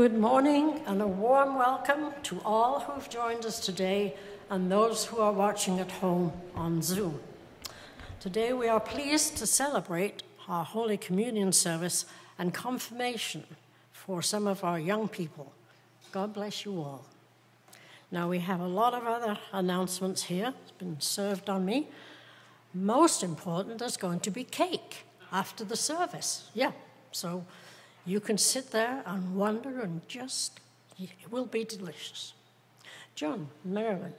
Good morning and a warm welcome to all who've joined us today and those who are watching at home on Zoom. Today we are pleased to celebrate our Holy Communion service and confirmation for some of our young people. God bless you all. Now we have a lot of other announcements here. It's been served on me. Most important, there's going to be cake after the service. Yeah, so you can sit there and wonder and just, it will be delicious. John, Marilyn.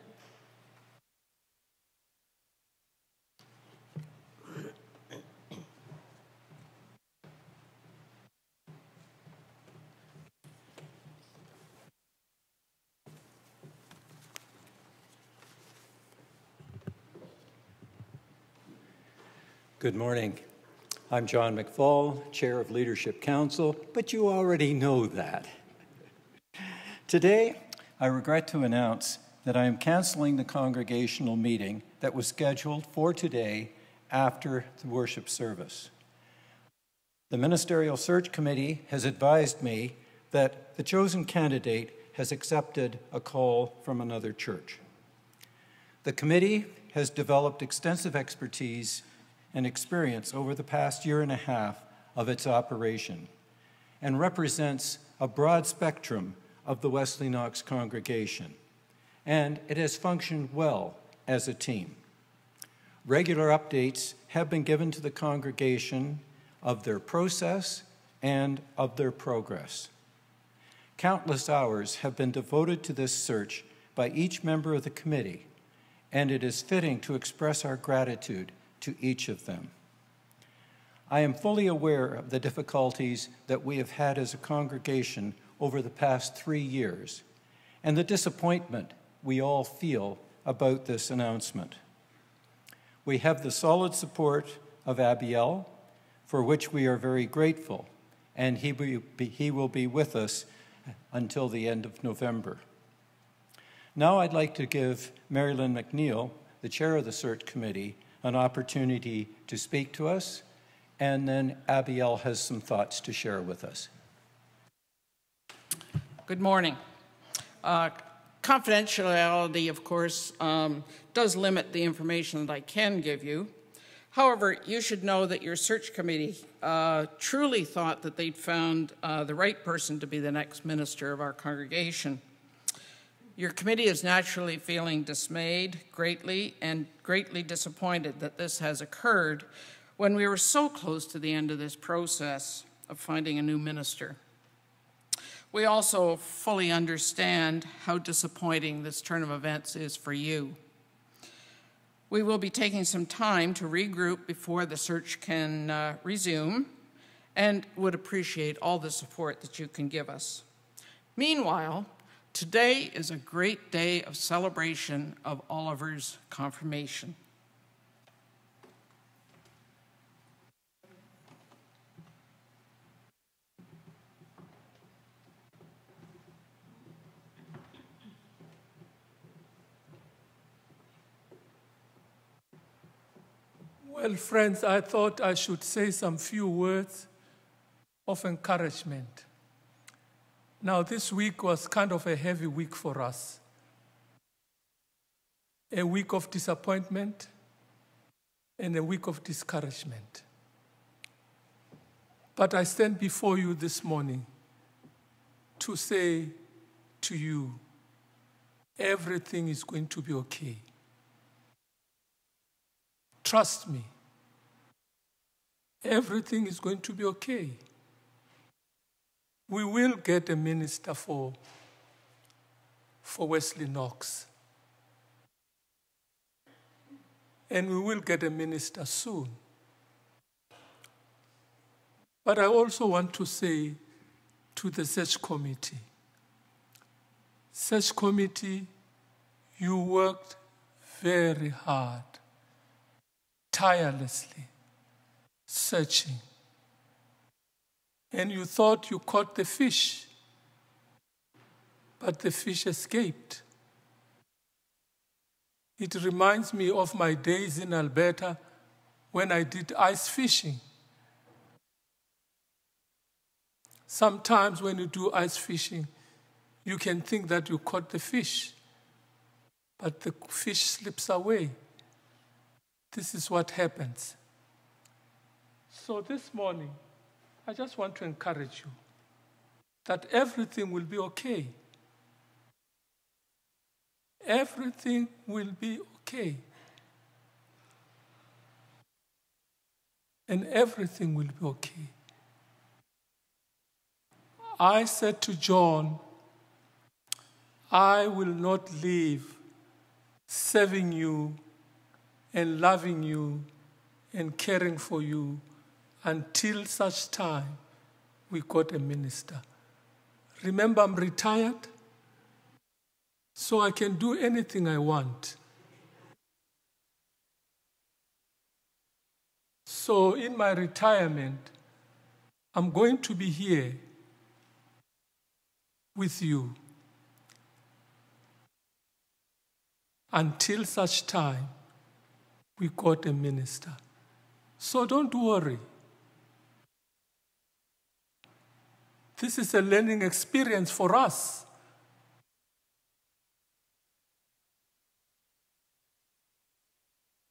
Good morning. I'm John McFall, Chair of Leadership Council, but you already know that. Today, I regret to announce that I am canceling the congregational meeting that was scheduled for today after the worship service. The Ministerial Search Committee has advised me that the chosen candidate has accepted a call from another church. The committee has developed extensive expertise and experience over the past year and a half of its operation and represents a broad spectrum of the Wesley Knox congregation. And it has functioned well as a team. Regular updates have been given to the congregation of their process and of their progress. Countless hours have been devoted to this search by each member of the committee, and it is fitting to express our gratitude to each of them. I am fully aware of the difficulties that we have had as a congregation over the past three years and the disappointment we all feel about this announcement. We have the solid support of Abiel, for which we are very grateful, and he, be, he will be with us until the end of November. Now I'd like to give Marilyn McNeil, the chair of the search committee, an opportunity to speak to us, and then Abiel has some thoughts to share with us. Good morning. Uh, confidentiality, of course, um, does limit the information that I can give you. However, you should know that your search committee uh, truly thought that they'd found uh, the right person to be the next minister of our congregation. Your committee is naturally feeling dismayed greatly and greatly disappointed that this has occurred when we were so close to the end of this process of finding a new minister. We also fully understand how disappointing this turn of events is for you. We will be taking some time to regroup before the search can uh, resume and would appreciate all the support that you can give us. Meanwhile, today is a great day of celebration of Oliver's confirmation. Well, friends, I thought I should say some few words of encouragement. Now, this week was kind of a heavy week for us a week of disappointment and a week of discouragement. But I stand before you this morning to say to you, everything is going to be okay. Trust me. Everything is going to be okay. We will get a minister for, for Wesley Knox. And we will get a minister soon. But I also want to say to the search committee search committee, you worked very hard tirelessly searching. And you thought you caught the fish, but the fish escaped. It reminds me of my days in Alberta when I did ice fishing. Sometimes when you do ice fishing, you can think that you caught the fish, but the fish slips away. This is what happens. So this morning, I just want to encourage you that everything will be okay. Everything will be okay. And everything will be okay. I said to John, I will not leave serving you and loving you and caring for you until such time we got a minister. Remember, I'm retired, so I can do anything I want. So, in my retirement, I'm going to be here with you until such time we got a minister. So don't worry. This is a learning experience for us.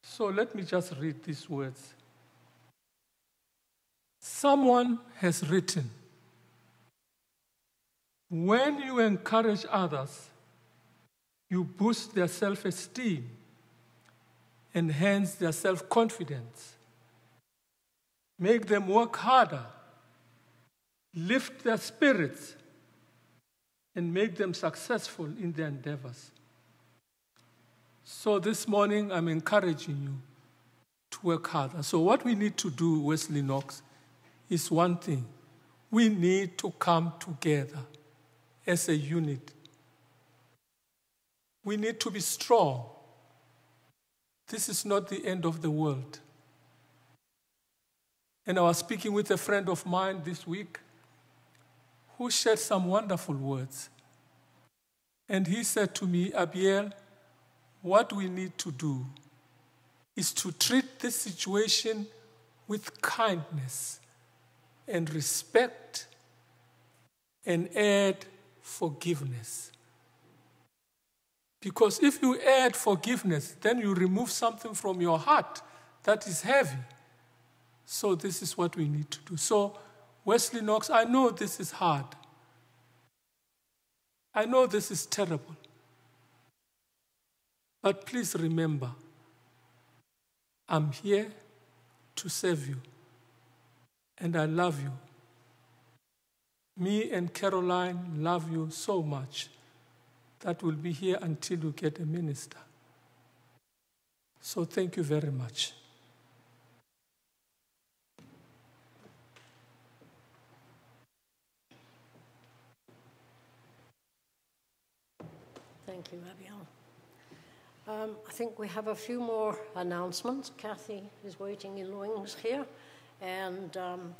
So let me just read these words. Someone has written, when you encourage others, you boost their self esteem enhance their self confidence, make them work harder, lift their spirits, and make them successful in their endeavors. So this morning, I'm encouraging you to work harder. So, what we need to do, Wesley Knox, is one thing we need to come together as a unit. We need to be strong. This is not the end of the world. And I was speaking with a friend of mine this week who shared some wonderful words. And he said to me, Abiel, what we need to do is to treat this situation with kindness and respect and add forgiveness. Because if you add forgiveness, then you remove something from your heart that is heavy. So, this is what we need to do. So, Wesley Knox, I know this is hard. I know this is terrible. But please remember, I'm here to serve you. And I love you. Me and Caroline love you so much that will be here until you get a minister. So thank you very much. Thank you, Abiel. Um, I think we have a few more announcements. Kathy is waiting in the wings here. And um,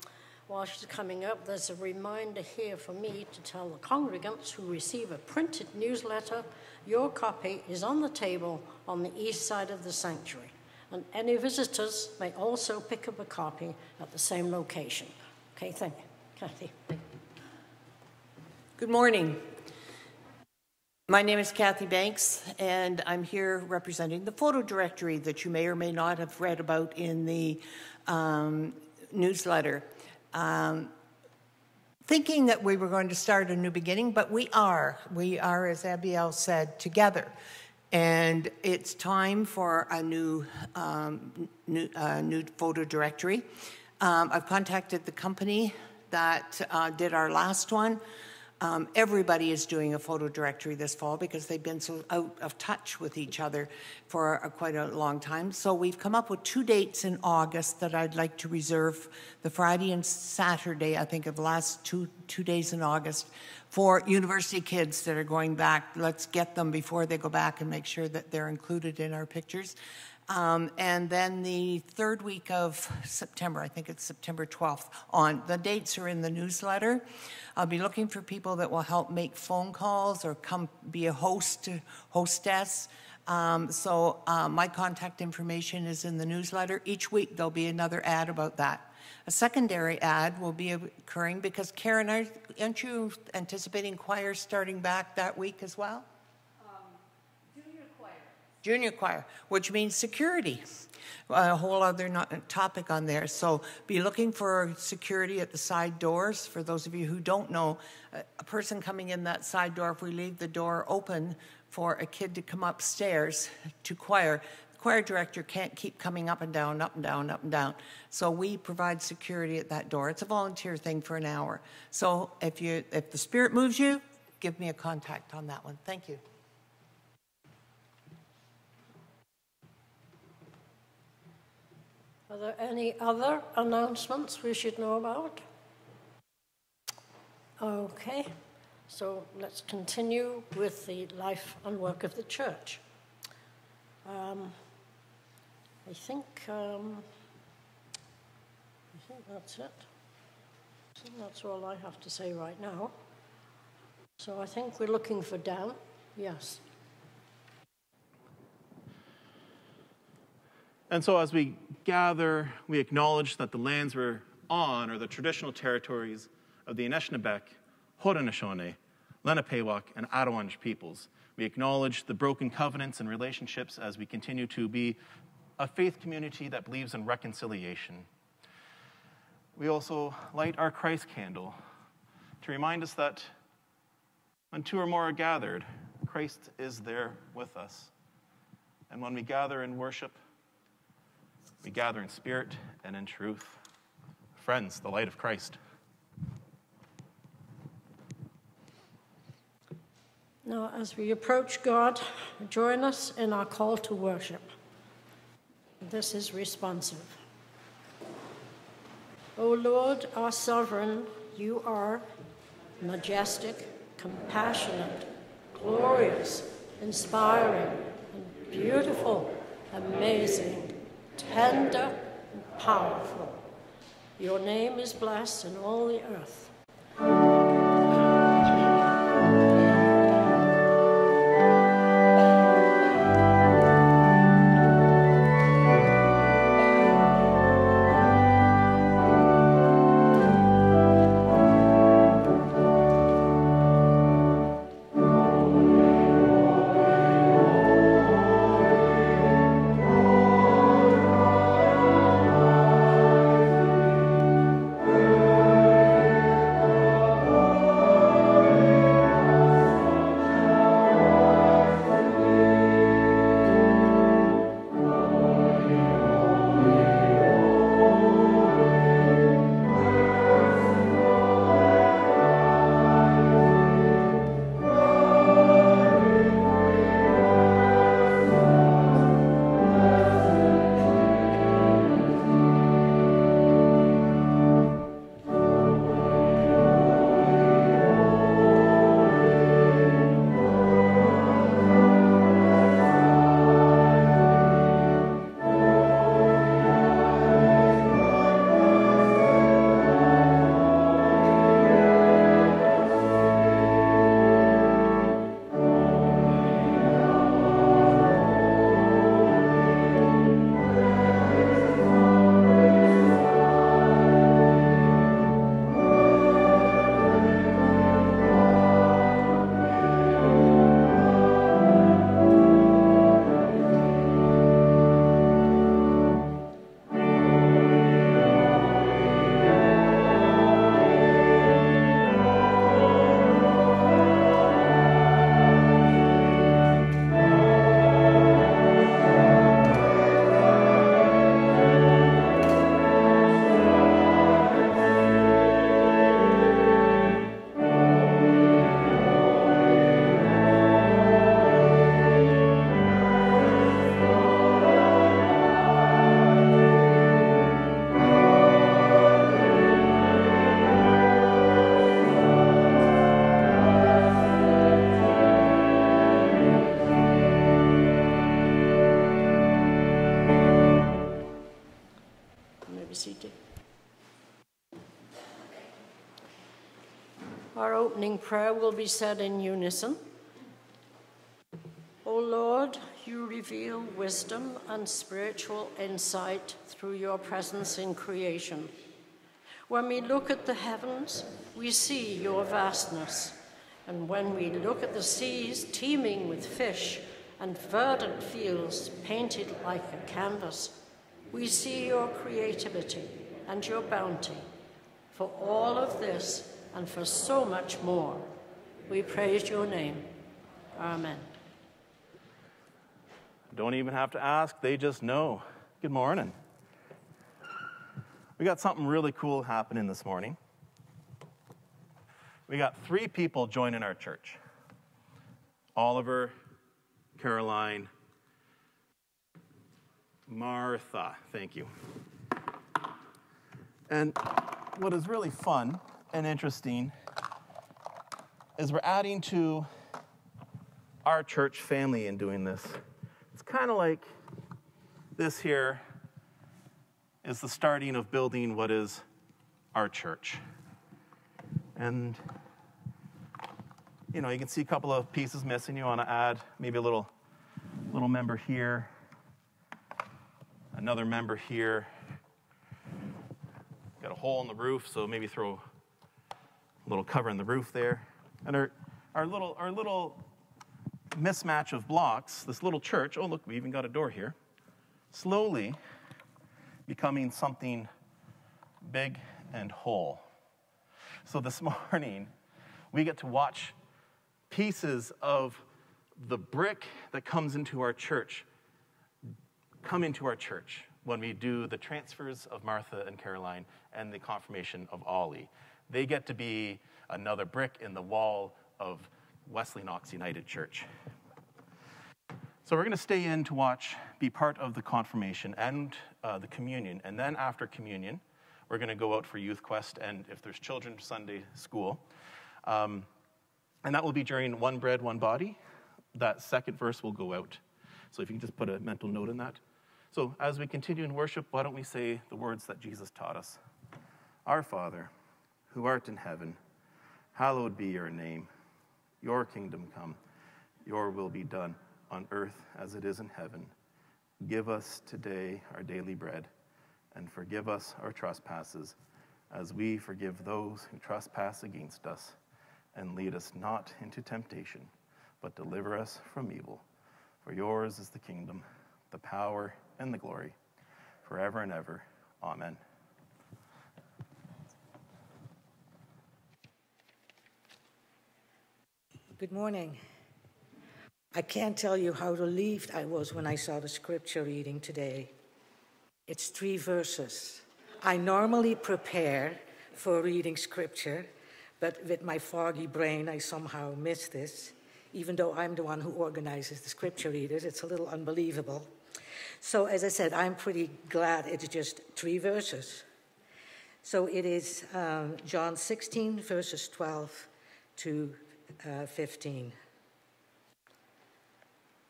while she's coming up, there's a reminder here for me to tell the congregants who receive a printed newsletter your copy is on the table on the east side of the sanctuary. And any visitors may also pick up a copy at the same location. Okay, thank you. Kathy. Good morning. My name is Kathy Banks, and I'm here representing the photo directory that you may or may not have read about in the um, newsletter. Um, thinking that we were going to start a new beginning, but we are. We are, as Abiel said, together. And it's time for a new, um, new, uh, new photo directory. Um, I've contacted the company that uh, did our last one. Um, everybody is doing a photo directory this fall because they've been so out of touch with each other for a, quite a long time. So we've come up with two dates in August that I'd like to reserve the Friday and Saturday, I think, of the last two, two days in August for university kids that are going back. Let's get them before they go back and make sure that they're included in our pictures. Um, and then the third week of September, I think it's September 12th, on. The dates are in the newsletter. I'll be looking for people that will help make phone calls or come be a host, hostess. Um, so uh, my contact information is in the newsletter. Each week there'll be another ad about that. A secondary ad will be occurring because Karen, aren't you anticipating choir starting back that week as well? Junior choir, which means security. A whole other topic on there. So be looking for security at the side doors. For those of you who don't know, a person coming in that side door, if we leave the door open for a kid to come upstairs to choir, the choir director can't keep coming up and down, up and down, up and down. So we provide security at that door. It's a volunteer thing for an hour. So if you if the spirit moves you, give me a contact on that one. Thank you. Are there any other announcements we should know about? Okay, so let's continue with the life and work of the church. Um, I think um, I think that's it. I think that's all I have to say right now. So I think we're looking for Dan. Yes. And so, as we gather, we acknowledge that the lands we're on are the traditional territories of the Anishinaabeg, Haudenosaunee, Lenapewauk, and Attawandaron peoples. We acknowledge the broken covenants and relationships as we continue to be a faith community that believes in reconciliation. We also light our Christ candle to remind us that when two or more are gathered, Christ is there with us. And when we gather in worship, we gather in spirit and in truth. Friends, the light of Christ. Now, as we approach God, join us in our call to worship. This is responsive. O Lord, our sovereign, you are majestic, compassionate, glorious, inspiring, and beautiful, amazing, tender and powerful. Your name is blessed in all the earth. Prayer will be said in unison. O Lord, you reveal wisdom and spiritual insight through your presence in creation. When we look at the heavens, we see your vastness. And when we look at the seas teeming with fish and verdant fields painted like a canvas, we see your creativity and your bounty. For all of this and for so much more, we praise your name. Amen. Don't even have to ask, they just know. Good morning. We got something really cool happening this morning. We got three people joining our church Oliver, Caroline, Martha. Thank you. And what is really fun and interesting is we're adding to our church family in doing this. It's kind of like this here is the starting of building what is our church. And you know, you can see a couple of pieces missing. You want to add maybe a little little member here, another member here. Got a hole in the roof, so maybe throw little cover in the roof there. And our, our little our little mismatch of blocks, this little church, oh look, we even got a door here, slowly becoming something big and whole. So this morning, we get to watch pieces of the brick that comes into our church come into our church when we do the transfers of Martha and Caroline and the confirmation of Ollie. They get to be another brick in the wall of Wesley Knox United Church. So we're going to stay in to watch, be part of the confirmation and uh, the communion. And then after communion, we're going to go out for Youth Quest and if there's children, Sunday school. Um, and that will be during One Bread, One Body. That second verse will go out. So if you can just put a mental note in that. So as we continue in worship, why don't we say the words that Jesus taught us? Our Father, who art in heaven, hallowed be your name. Your kingdom come, your will be done on earth as it is in heaven. Give us today our daily bread, and forgive us our trespasses, as we forgive those who trespass against us. And lead us not into temptation, but deliver us from evil. For yours is the kingdom, the power, and the glory, forever and ever. Amen. Good morning. I can't tell you how relieved I was when I saw the scripture reading today. It's three verses. I normally prepare for reading scripture, but with my foggy brain, I somehow missed this. Even though I'm the one who organizes the scripture readers, it's a little unbelievable. So, as I said, I'm pretty glad it's just three verses. So it is um, John 16, verses 12 to uh, 15.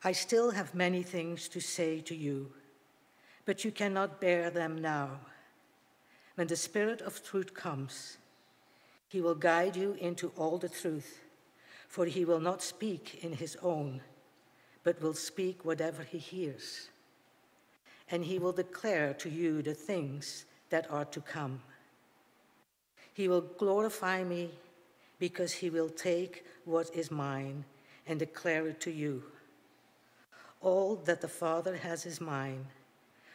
I still have many things to say to you, but you cannot bear them now. When the Spirit of truth comes, he will guide you into all the truth, for he will not speak in his own, but will speak whatever he hears. And he will declare to you the things that are to come. He will glorify me because he will take what is mine and declare it to you. All that the Father has is mine.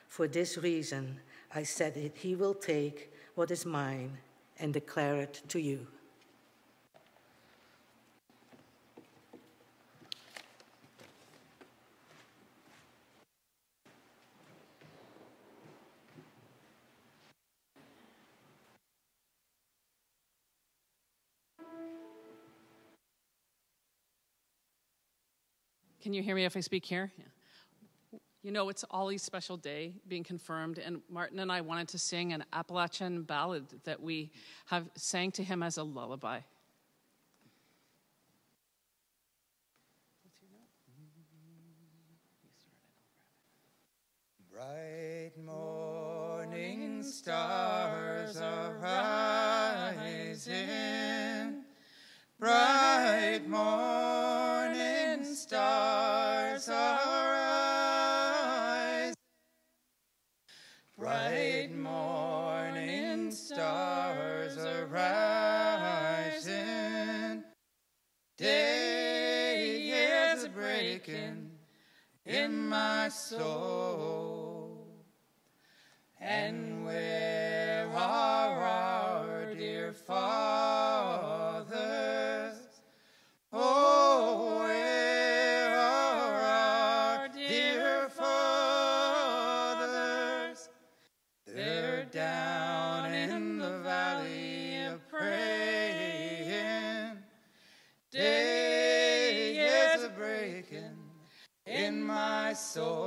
For this reason, I said it, he will take what is mine and declare it to you. Can you hear me if I speak here? Yeah. You know, it's Ollie's special day being confirmed, and Martin and I wanted to sing an Appalachian ballad that we have sang to him as a lullaby. Bright morning stars are rising are in my soul. And where are our dear fathers? My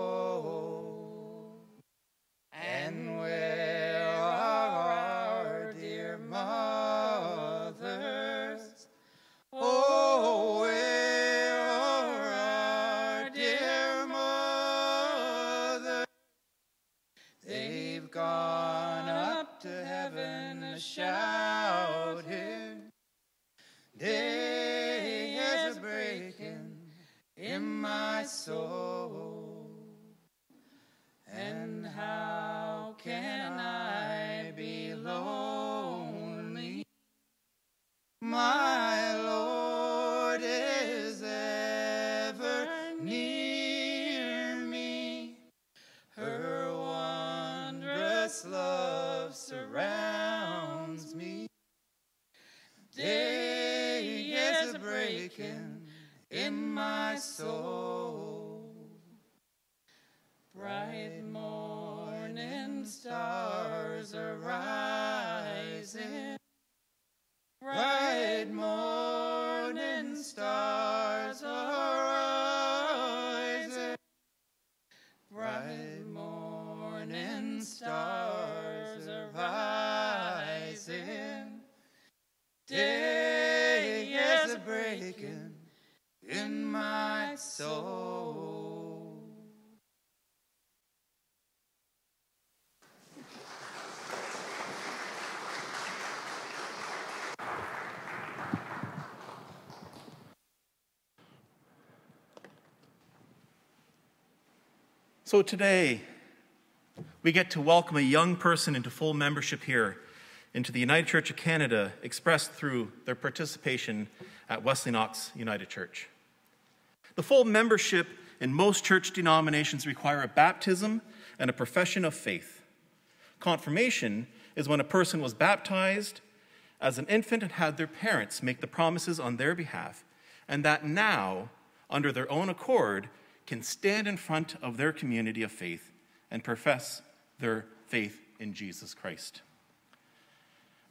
So today, we get to welcome a young person into full membership here into the United Church of Canada, expressed through their participation at Wesley Knox United Church. The full membership in most church denominations require a baptism and a profession of faith. Confirmation is when a person was baptized as an infant and had their parents make the promises on their behalf, and that now, under their own accord, can stand in front of their community of faith and profess their faith in Jesus Christ.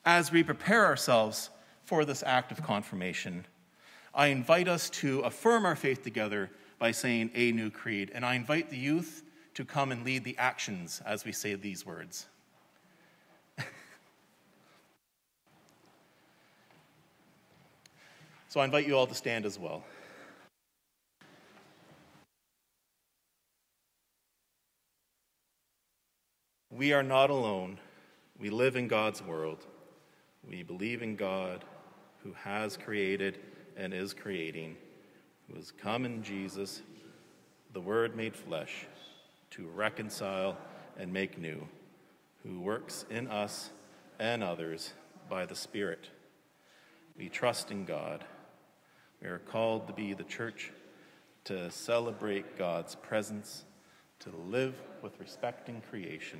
As we prepare ourselves for this act of confirmation, I invite us to affirm our faith together by saying a new creed, and I invite the youth to come and lead the actions as we say these words. so I invite you all to stand as well. We are not alone. We live in God's world. We believe in God who has created and is creating, who has come in Jesus, the Word made flesh, to reconcile and make new, who works in us and others by the Spirit. We trust in God. We are called to be the church, to celebrate God's presence, to live with respect in creation,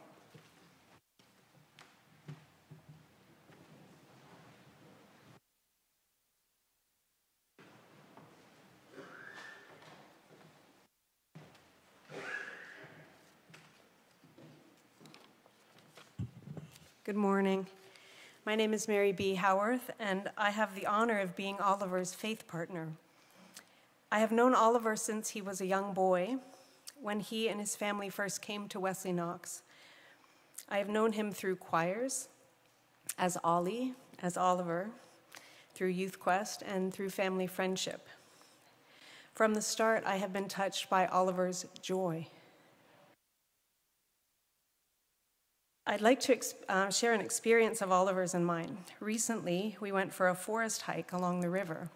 Good morning. My name is Mary B. Howarth, and I have the honor of being Oliver's faith partner. I have known Oliver since he was a young boy, when he and his family first came to Wesley Knox. I have known him through choirs, as Ollie, as Oliver, through Youth Quest, and through family friendship. From the start, I have been touched by Oliver's joy. I'd like to uh, share an experience of Oliver's and mine. Recently, we went for a forest hike along the river.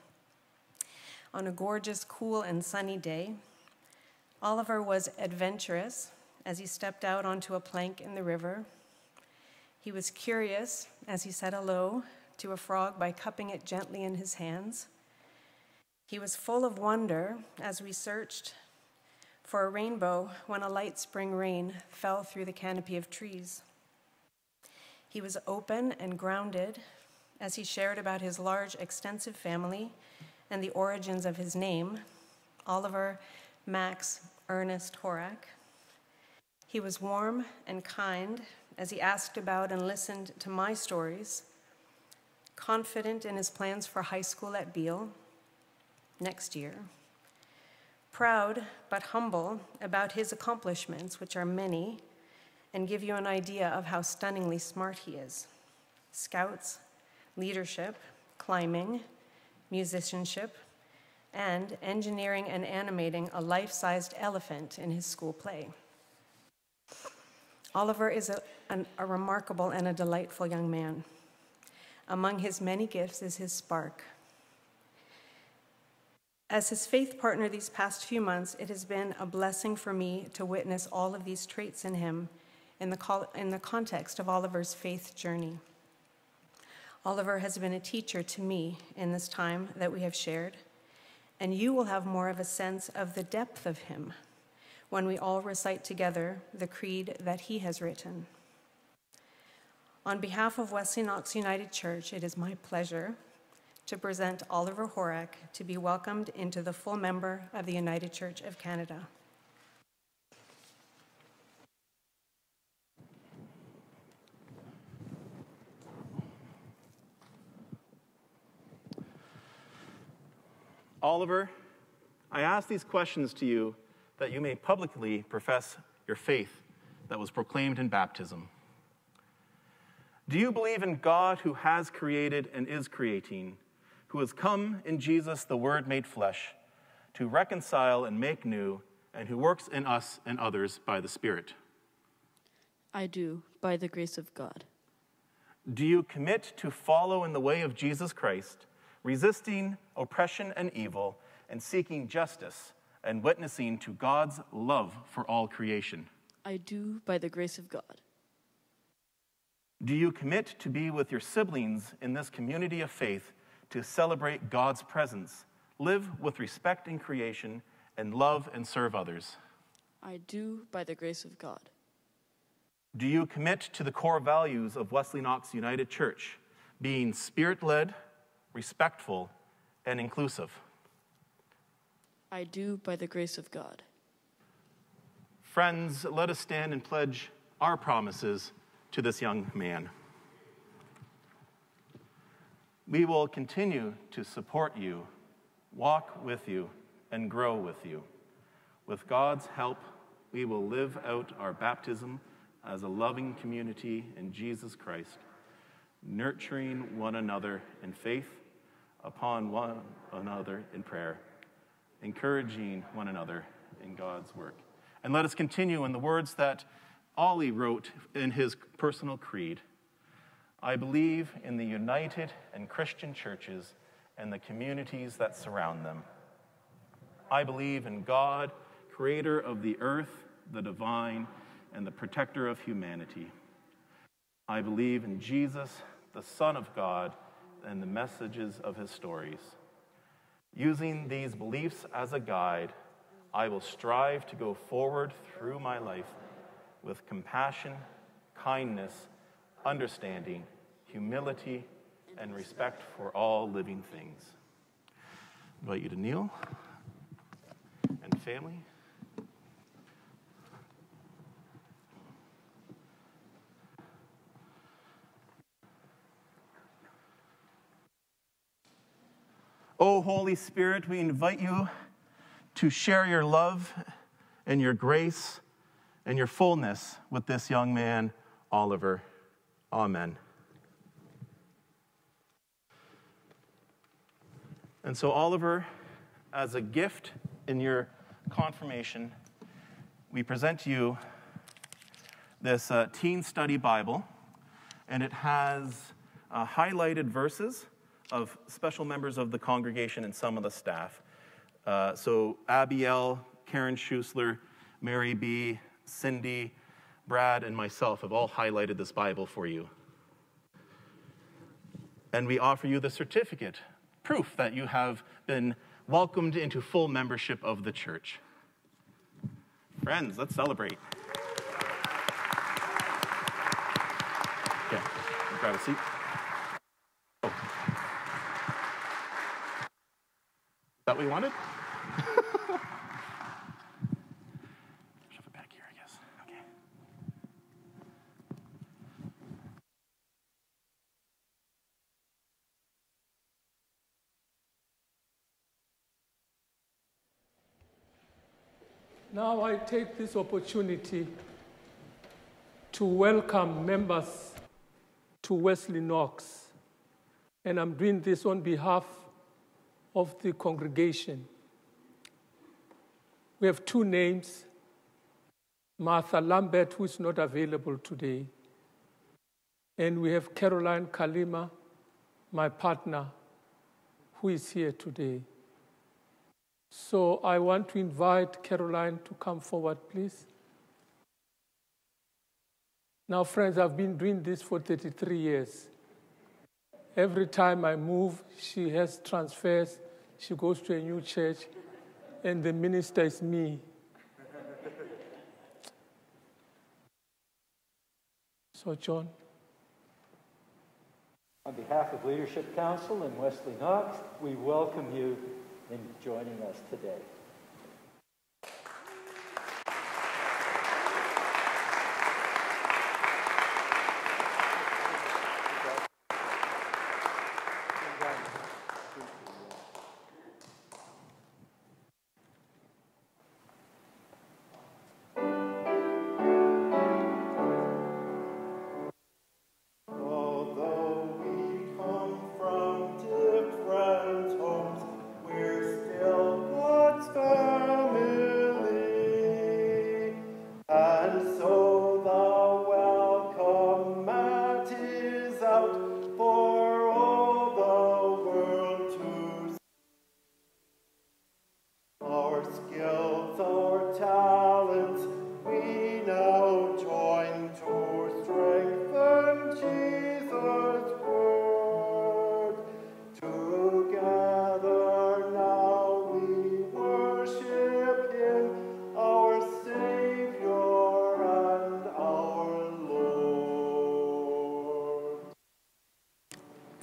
On a gorgeous, cool, and sunny day, Oliver was adventurous as he stepped out onto a plank in the river. He was curious as he said hello to a frog by cupping it gently in his hands. He was full of wonder as we searched for a rainbow when a light spring rain fell through the canopy of trees. He was open and grounded as he shared about his large, extensive family and the origins of his name, Oliver Max Ernest Horak. He was warm and kind as he asked about and listened to my stories, confident in his plans for high school at Beal next year, proud but humble about his accomplishments, which are many, and give you an idea of how stunningly smart he is. Scouts, leadership, climbing, musicianship, and engineering and animating a life sized elephant in his school play. Oliver is a, an, a remarkable and a delightful young man. Among his many gifts is his spark. As his faith partner these past few months, it has been a blessing for me to witness all of these traits in him in the, in the context of Oliver's faith journey. Oliver has been a teacher to me in this time that we have shared, and you will have more of a sense of the depth of him when we all recite together the creed that he has written. On behalf of Wesley Knox United Church, it is my pleasure to present Oliver Horak to be welcomed into the full member of the United Church of Canada. Oliver, I ask these questions to you that you may publicly profess your faith that was proclaimed in baptism. Do you believe in God who has created and is creating, who has come in Jesus, the Word made flesh, to reconcile and make new, and who works in us and others by the Spirit? I do, by the grace of God. Do you commit to follow in the way of Jesus Christ? Resisting oppression and evil, and seeking justice and witnessing to God's love for all creation. I do by the grace of God. Do you commit to be with your siblings in this community of faith to celebrate God's presence, live with respect in creation, and love and serve others? I do by the grace of God. Do you commit to the core values of Wesley Knox United Church, being spirit led, respectful, and inclusive. I do by the grace of God. Friends, let us stand and pledge our promises to this young man. We will continue to support you, walk with you, and grow with you. With God's help, we will live out our baptism as a loving community in Jesus Christ, nurturing one another in faith upon one another in prayer, encouraging one another in God's work. And let us continue in the words that Ollie wrote in his personal creed I believe in the united and Christian churches and the communities that surround them. I believe in God, creator of the earth, the divine, and the protector of humanity. I believe in Jesus, the Son of God and the messages of his stories. Using these beliefs as a guide, I will strive to go forward through my life with compassion, kindness, understanding, humility, and respect for all living things. I invite you to kneel and family. Oh, Holy Spirit, we invite you to share your love and your grace and your fullness with this young man, Oliver. Amen. And so, Oliver, as a gift in your confirmation, we present to you this uh, Teen Study Bible, and it has uh, highlighted verses of special members of the congregation and some of the staff. Uh, so, Abiel, Karen Schusler, Mary B., Cindy, Brad, and myself have all highlighted this Bible for you. And we offer you the certificate, proof that you have been welcomed into full membership of the church. Friends, let's celebrate. Okay, grab a seat. Oh. Is that what you wanted? Shove it back here, I guess. Okay. Now I take this opportunity to welcome members to Wesley Knox. And I'm doing this on behalf of the congregation. We have two names Martha Lambert, who is not available today, and we have Caroline Kalima, my partner, who is here today. So I want to invite Caroline to come forward, please. Now, friends, I've been doing this for 33 years. Every time I move, she has transfers, she goes to a new church, and the minister is me. So, John. On behalf of Leadership Council and Wesley Knox, we welcome you in joining us today.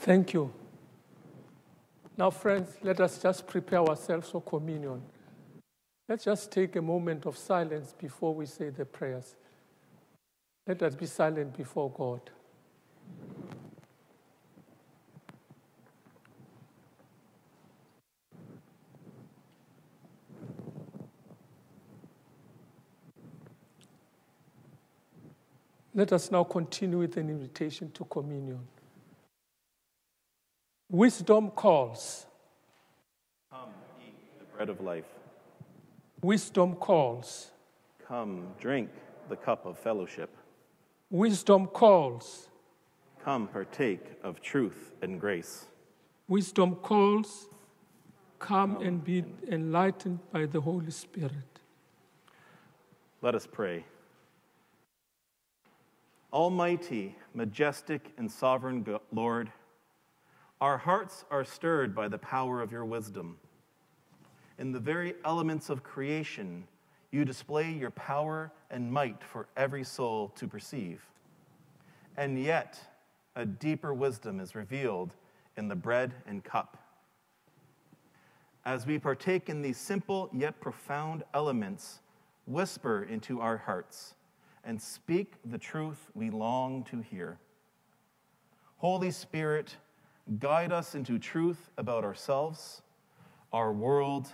Thank you. Now, friends, let us just prepare ourselves for communion. Let's just take a moment of silence before we say the prayers. Let us be silent before God. Let us now continue with an invitation to communion. Wisdom calls. Come, eat the bread of life. Wisdom calls. Come, drink the cup of fellowship. Wisdom calls. Come, partake of truth and grace. Wisdom calls. Come and be enlightened by the Holy Spirit. Let us pray. Almighty, majestic, and sovereign Lord, our hearts are stirred by the power of your wisdom. In the very elements of creation, you display your power and might for every soul to perceive. And yet, a deeper wisdom is revealed in the bread and cup. As we partake in these simple yet profound elements, whisper into our hearts and speak the truth we long to hear. Holy Spirit, guide us into truth about ourselves, our world,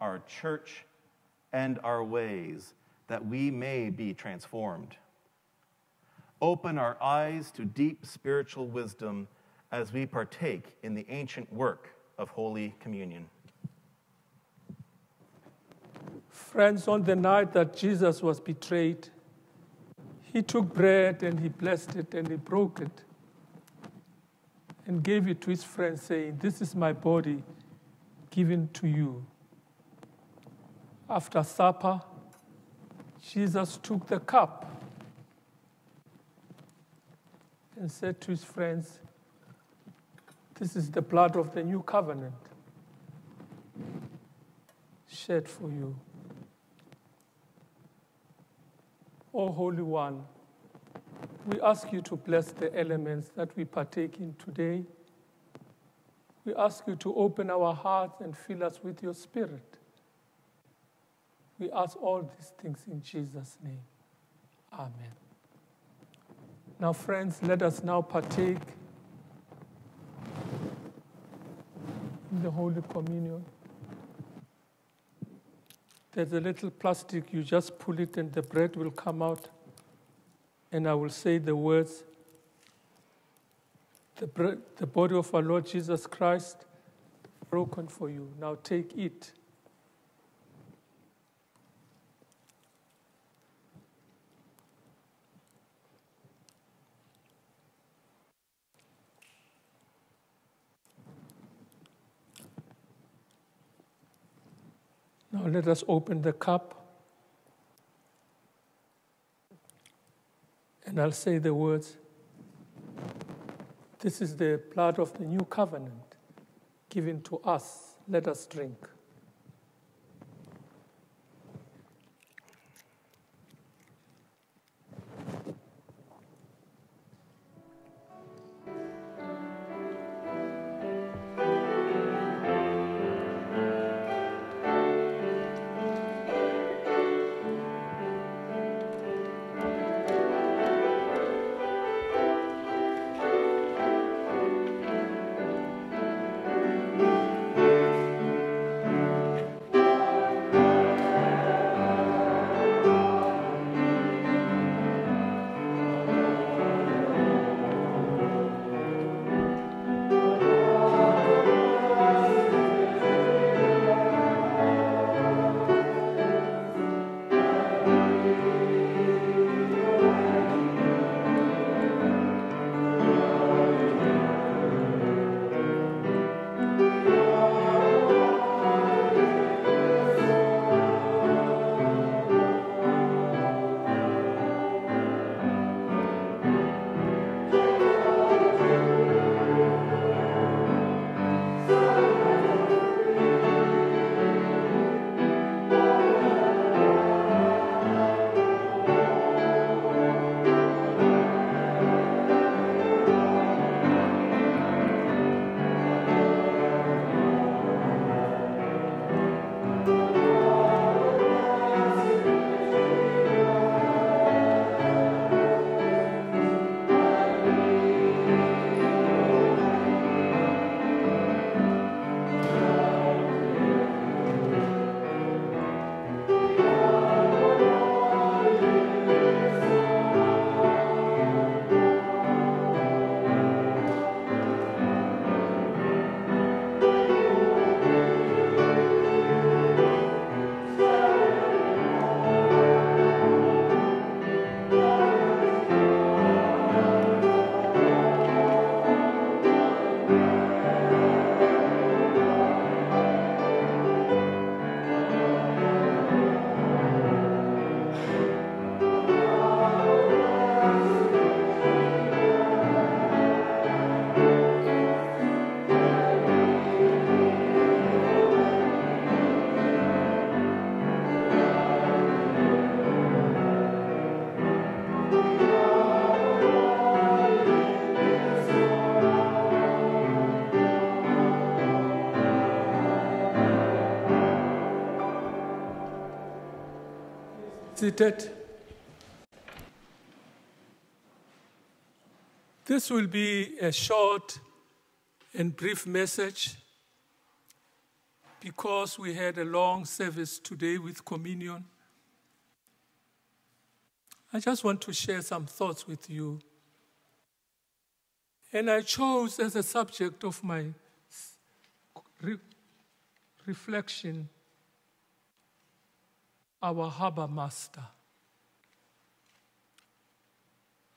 our church, and our ways, that we may be transformed. Open our eyes to deep spiritual wisdom as we partake in the ancient work of Holy Communion. Friends, on the night that Jesus was betrayed, he took bread and he blessed it and he broke it and gave it to his friends, saying, This is my body given to you. After supper, Jesus took the cup and said to his friends, This is the blood of the new covenant shed for you. O Holy One, we ask you to bless the elements that we partake in today. We ask you to open our hearts and fill us with your Spirit. We ask all these things in Jesus' name. Amen. Now, friends, let us now partake in the Holy Communion. There's a little plastic, you just pull it and the bread will come out. And I will say the words the, the body of our Lord Jesus Christ broken for you. Now take it. Now let us open the cup. And I'll say the words This is the blood of the new covenant given to us. Let us drink. Seated. This will be a short and brief message because we had a long service today with communion. I just want to share some thoughts with you. And I chose as a subject of my re- reflection our harbor master.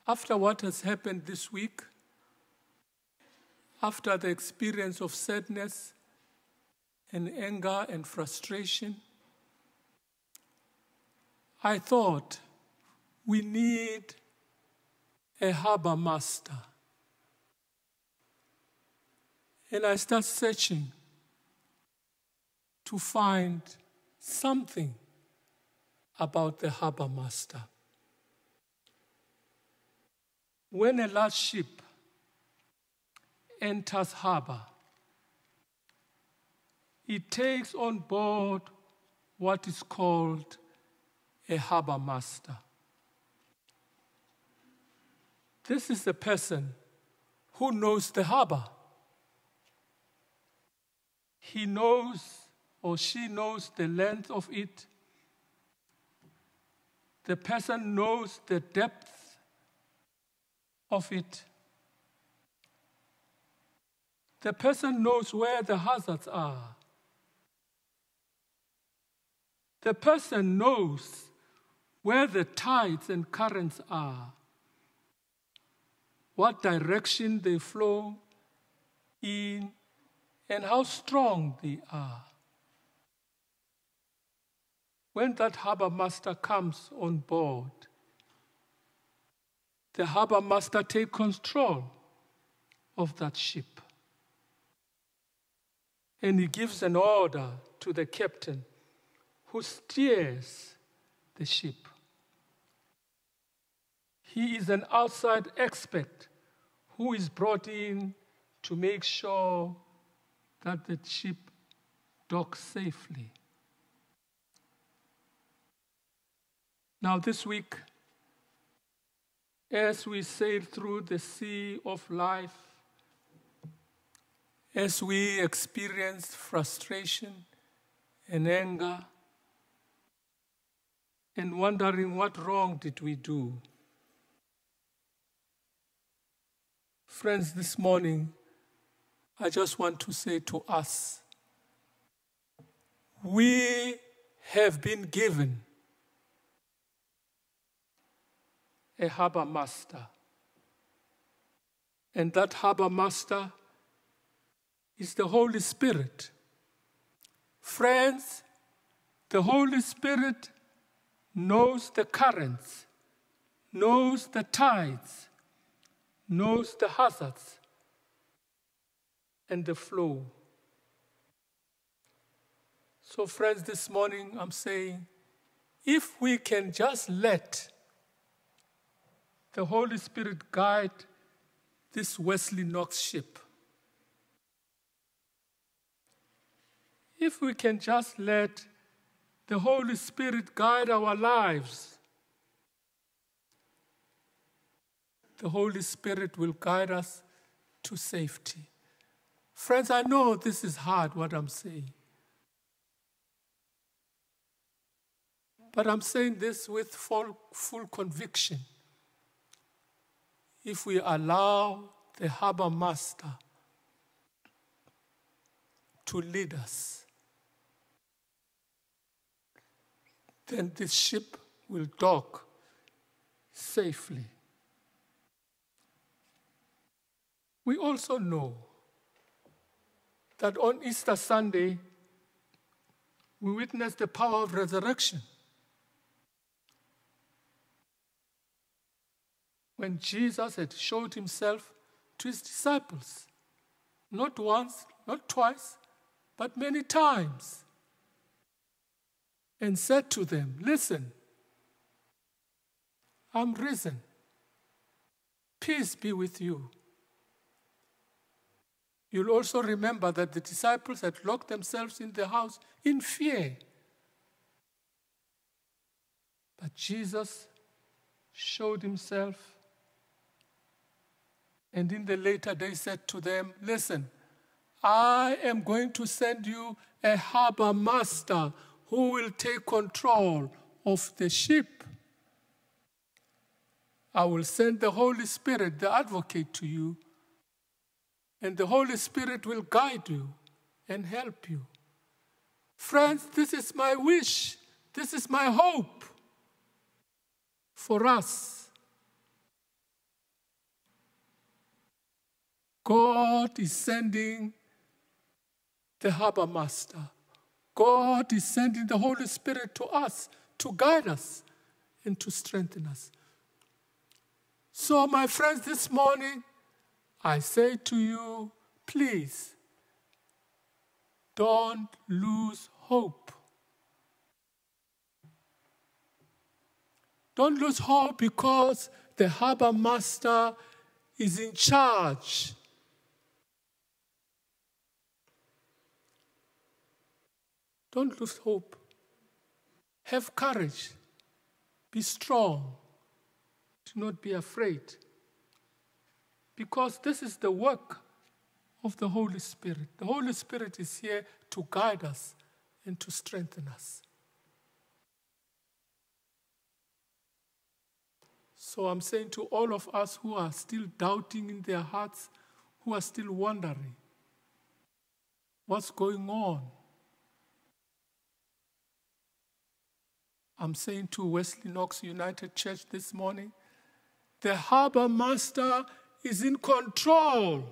After what has happened this week, after the experience of sadness and anger and frustration, I thought we need a harbor master. And I start searching to find something about the harbor master. When a large ship enters harbor, it takes on board what is called a harbor master. This is the person who knows the harbor. He knows or she knows the length of it. The person knows the depth of it. The person knows where the hazards are. The person knows where the tides and currents are, what direction they flow in, and how strong they are. When that harbor master comes on board, the harbor master takes control of that ship. And he gives an order to the captain who steers the ship. He is an outside expert who is brought in to make sure that the ship docks safely. Now, this week, as we sail through the sea of life, as we experience frustration and anger, and wondering what wrong did we do. Friends, this morning, I just want to say to us we have been given a harbor master. And that harbor master is the Holy Spirit. Friends, the Holy Spirit knows the currents, knows the tides, knows the hazards and the flow. So, friends, this morning I'm saying if we can just let the Holy Spirit guide this Wesley Knox ship, if we can just let the Holy Spirit guide our lives, the Holy Spirit will guide us to safety. Friends, I know this is hard what I'm saying. But I'm saying this with full, full conviction. If we allow the harbor master to lead us, then this ship will dock safely. We also know that on Easter Sunday, we witness the power of resurrection. When Jesus had showed himself to his disciples, not once, not twice, but many times, and said to them, Listen, I'm risen. Peace be with you. You'll also remember that the disciples had locked themselves in the house in fear. But Jesus showed himself, and in the later days said to them, Listen, I am going to send you a harbor master who will take control of the ship. I will send the Holy Spirit, the advocate, to you and the Holy Spirit will guide you and help you. Friends, this is my wish This is my hope for us. God is sending the harbor master. God is sending the Holy Spirit to us to guide us and to strengthen us. So, my friends, this morning, I say to you, please don't lose hope. Don't lose hope because the harbor master is in charge. Don't lose hope. Have courage. Be strong. Do not be afraid. Because this is the work of the Holy Spirit. The Holy Spirit is here to guide us and to strengthen us. So I'm saying to all of us who are still doubting in their hearts, who are still wondering what's going on, I'm saying to Wesley Knox United Church this morning, the harbor master is in control.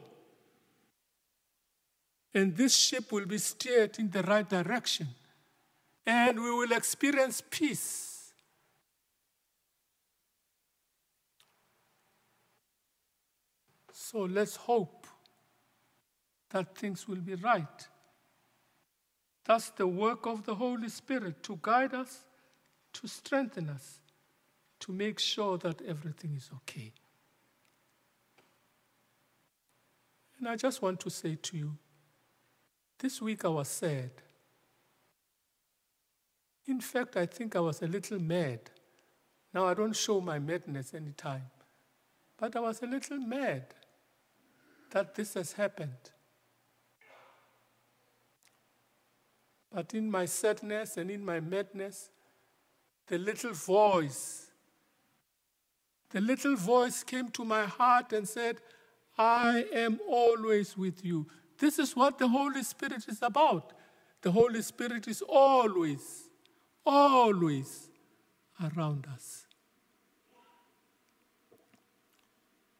And this ship will be steered in the right direction. And we will experience peace So let's hope that things will be right. That's the work of the Holy Spirit to guide us, to strengthen us, to make sure that everything is okay. And I just want to say to you this week I was sad. In fact, I think I was a little mad. Now, I don't show my madness anytime, but I was a little mad that this has happened. But in my sadness and in my madness, the little voice, the little voice came to my heart and said, I am always with you. This is what the Holy Spirit is about. The Holy Spirit is always, always around us.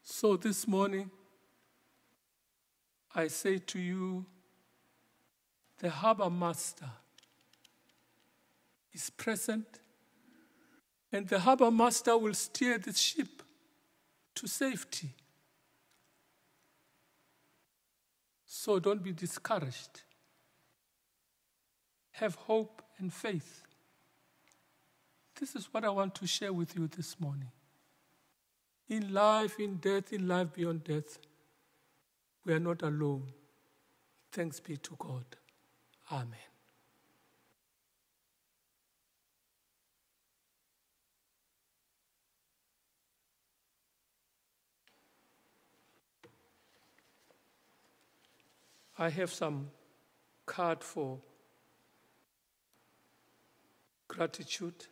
So this morning, I say to you, the harbor master is present, and the harbor master will steer the ship to safety. So don't be discouraged. Have hope and faith. This is what I want to share with you this morning. In life, in death, in life beyond death, we are not alone. Thanks be to God. Amen. I have some card for gratitude.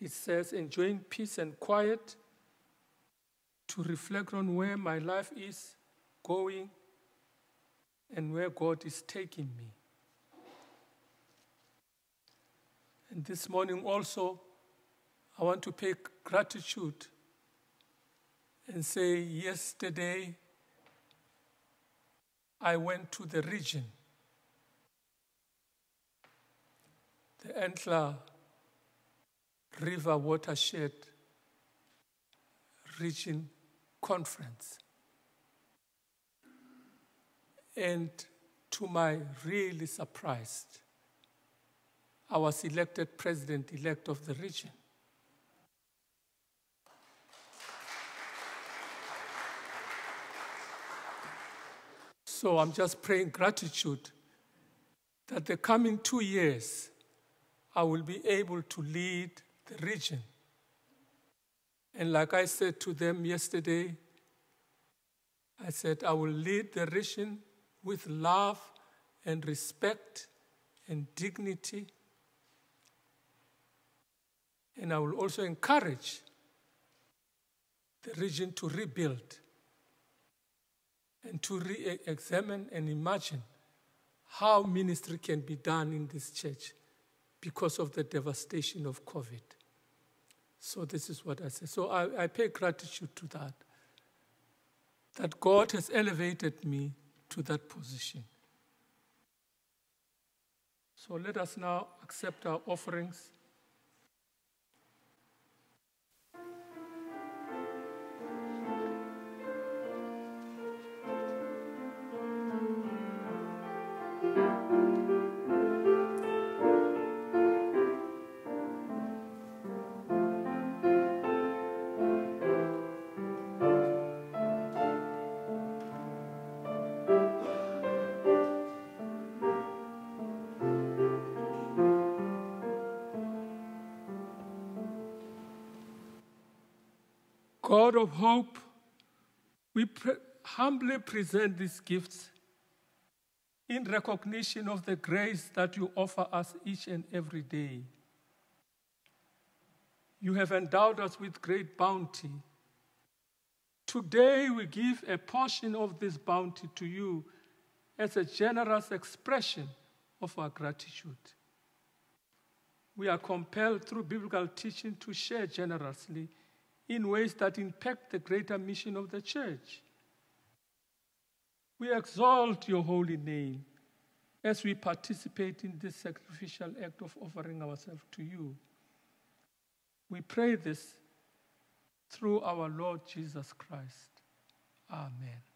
It says, enjoying peace and quiet to reflect on where my life is going and where God is taking me. And this morning also, I want to pay gratitude and say, yesterday I went to the region, the Antler River watershed region conference. And to my really surprised, I was elected president elect of the region. So I'm just praying gratitude that the coming two years I will be able to lead the region and like I said to them yesterday, I said, I will lead the region with love and respect and dignity. And I will also encourage the region to rebuild and to re examine and imagine how ministry can be done in this church because of the devastation of COVID. So, this is what I say. So, I, I pay gratitude to that, that God has elevated me to that position. So, let us now accept our offerings. God of hope, we pre- humbly present these gifts in recognition of the grace that you offer us each and every day. You have endowed us with great bounty. Today, we give a portion of this bounty to you as a generous expression of our gratitude. We are compelled through biblical teaching to share generously in ways that impact the greater mission of the church. We exalt your holy name as we participate in this sacrificial act of offering ourselves to you. We pray this through our Lord Jesus Christ. Amen.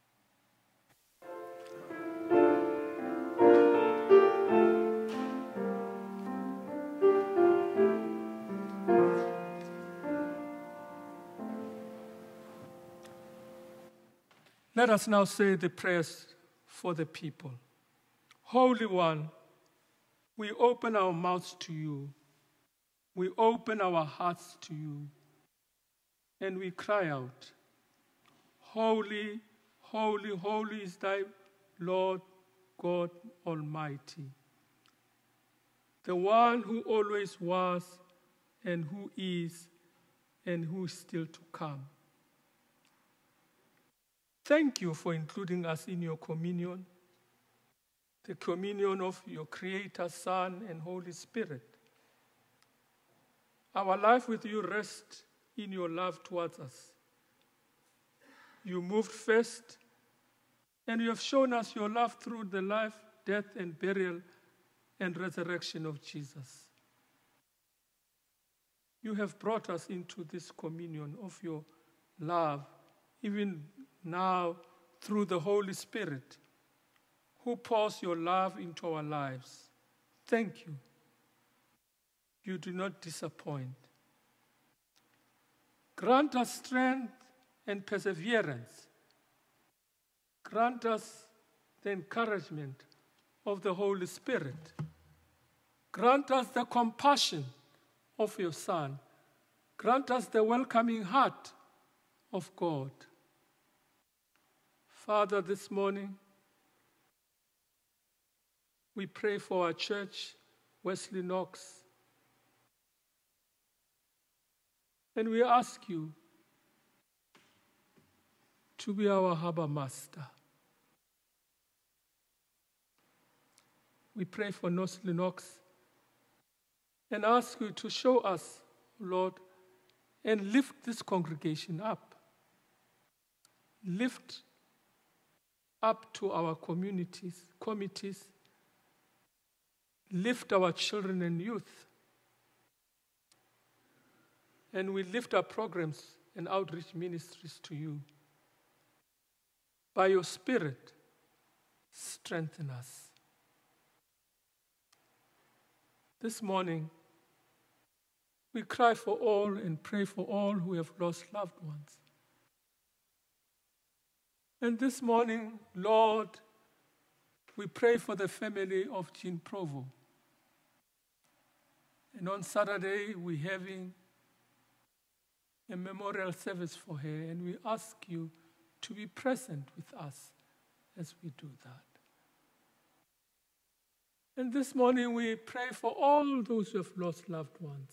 Let us now say the prayers for the people. Holy One, we open our mouths to you. We open our hearts to you. And we cry out, Holy, holy, holy is thy Lord God Almighty, the one who always was, and who is, and who is still to come. Thank you for including us in your communion, the communion of your Creator, Son, and Holy Spirit. Our life with you rests in your love towards us. You moved first, and you have shown us your love through the life, death, and burial and resurrection of Jesus. You have brought us into this communion of your love, even now through the Holy Spirit who pours your love into our lives. Thank you. You do not disappoint. Grant us strength and perseverance. Grant us the encouragement of the Holy Spirit. Grant us the compassion of your Son. Grant us the welcoming heart of God. Father, this morning, we pray for our church, Wesley Knox. And we ask you to be our harbor master. We pray for Wesley Knox and ask you to show us, Lord, and lift this congregation up. Lift up to our communities, committees, lift our children and youth. And we lift our programs and outreach ministries to you. By your Spirit, strengthen us. This morning, we cry for all and pray for all who have lost loved ones. And this morning, Lord, we pray for the family of Jean Provo. And on Saturday, we're having a memorial service for her, and we ask you to be present with us as we do that. And this morning, we pray for all those who have lost loved ones.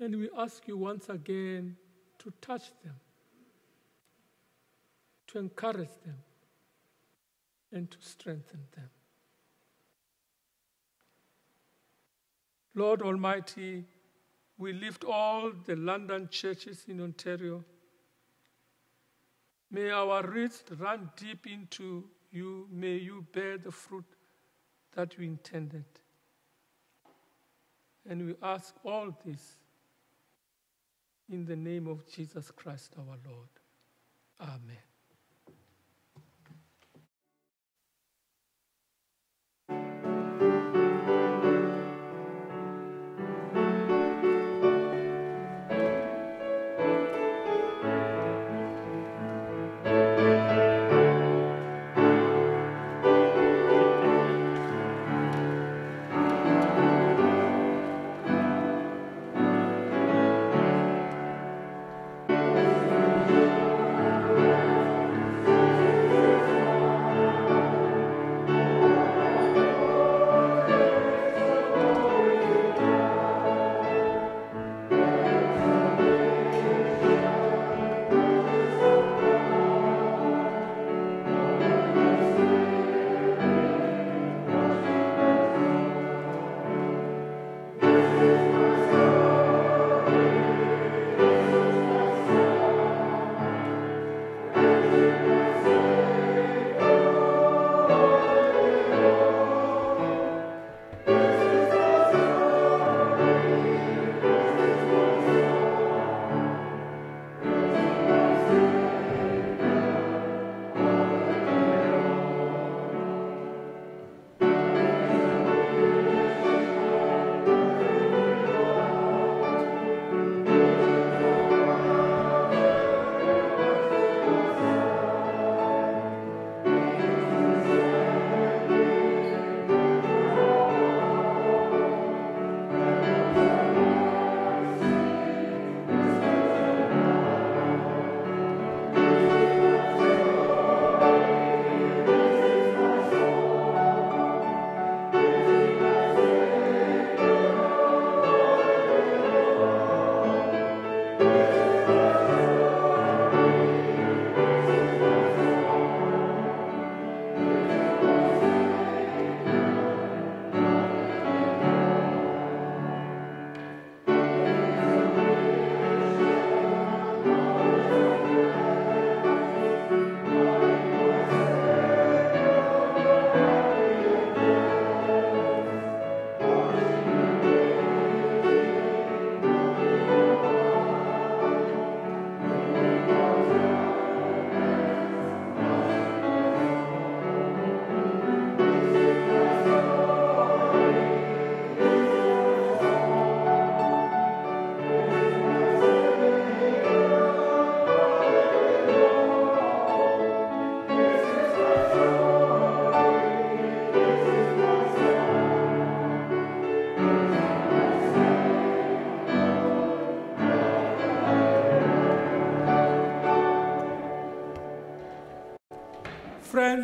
And we ask you once again to touch them to encourage them and to strengthen them. Lord Almighty, we lift all the London churches in Ontario. May our roots run deep into you. May you bear the fruit that you intended. And we ask all this in the name of Jesus Christ our Lord. Amen.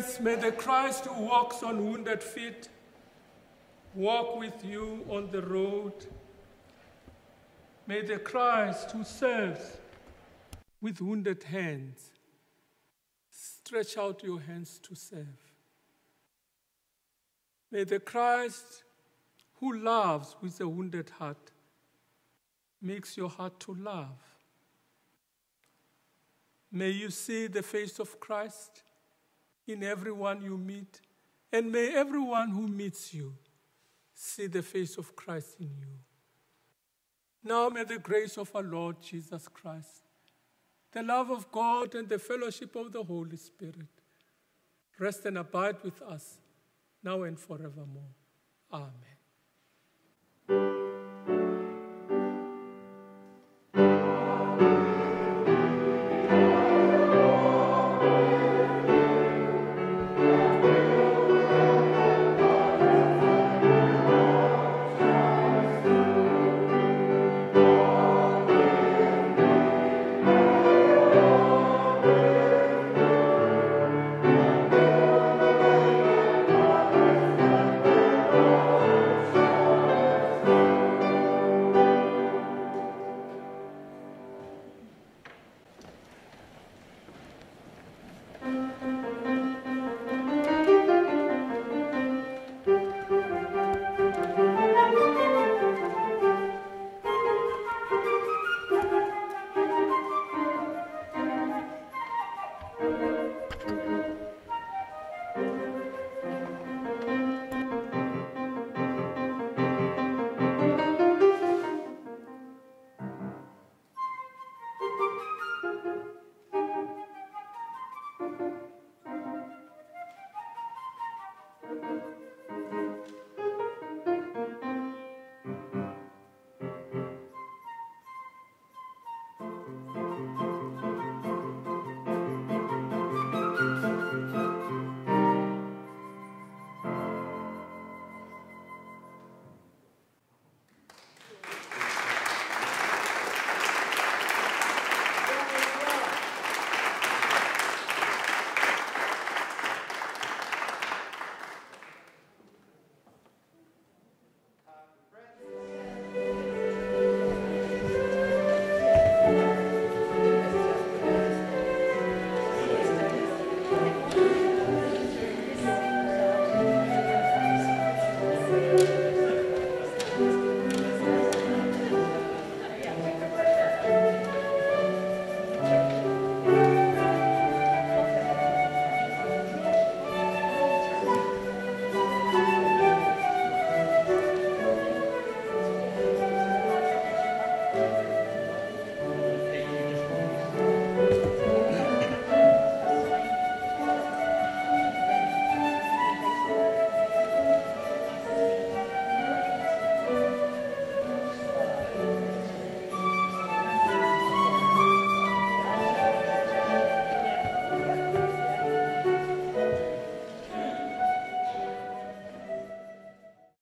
Friends, may the Christ who walks on wounded feet walk with you on the road. May the Christ who serves with wounded hands stretch out your hands to serve. May the Christ who loves with a wounded heart makes your heart to love. May you see the face of Christ in everyone you meet, and may everyone who meets you see the face of Christ in you. Now may the grace of our Lord Jesus Christ, the love of God, and the fellowship of the Holy Spirit rest and abide with us now and forevermore. Amen.